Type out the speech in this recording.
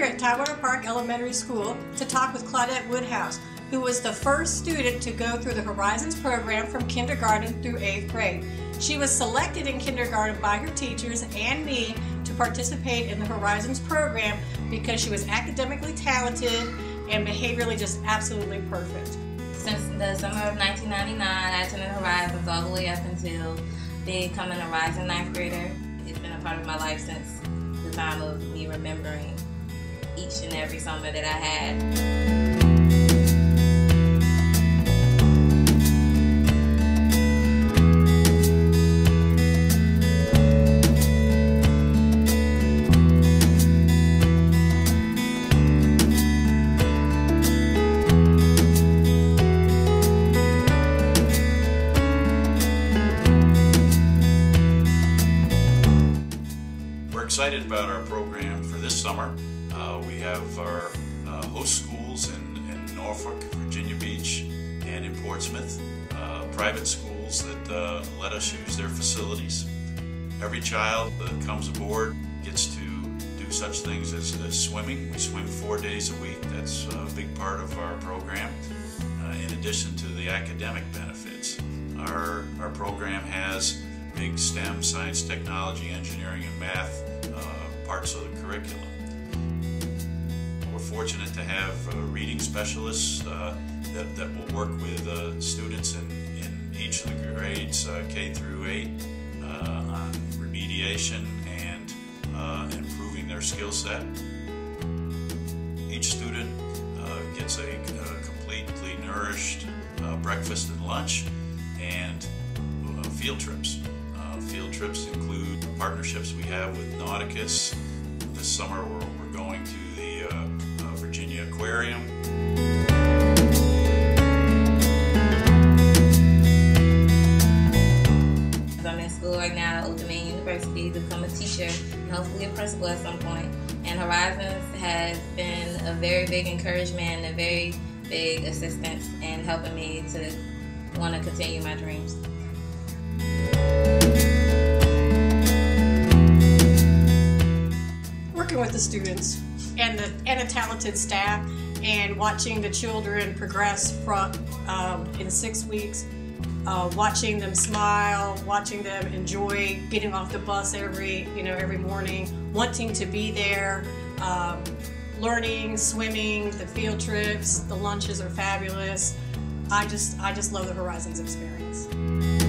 Park Elementary School to talk with Claudette Woodhouse, who was the first student to go through the Horizons program from kindergarten through eighth grade. She was selected in kindergarten by her teachers and me to participate in the Horizons program because she was academically talented and behaviorally just absolutely perfect. Since the summer of 1999, I attended Horizons all the way up until becoming a rising ninth grader. It's been a part of my life since the time of me remembering each and every summer that I had. We're excited about our program for this summer. Uh, we have our uh, host schools in, in Norfolk, Virginia Beach, and in Portsmouth, uh, private schools that let us use their facilities. Every child that comes aboard gets to do such things as, as swimming. We swim four days a week. That's a big part of our program, uh, in addition to the academic benefits. Our, our program has big STEM, science, technology, engineering, and math uh, parts of the curriculum. Fortunate to have uh, reading specialists uh, that, that will work with uh, students in, in each of the grades, uh, K through 8, uh, on remediation and improving their skill set. Each student gets a, a completely nourished breakfast and lunch and field trips. Field trips include partnerships we have with Nauticus. This summer we're, we're going to the uh, Virginia Aquarium. I'm in school right now at Old Dominion University to become a teacher and hopefully a principal at some point. And Horizons has been a very big encouragement and a very big assistance in helping me to want to continue my dreams. working with the students and the and a talented staff and watching the children progress from um, in six weeks uh, watching them smile watching them enjoy getting off the bus every you know every morning wanting to be there um, learning swimming the field trips the lunches are fabulous. I just i just love the horizons experience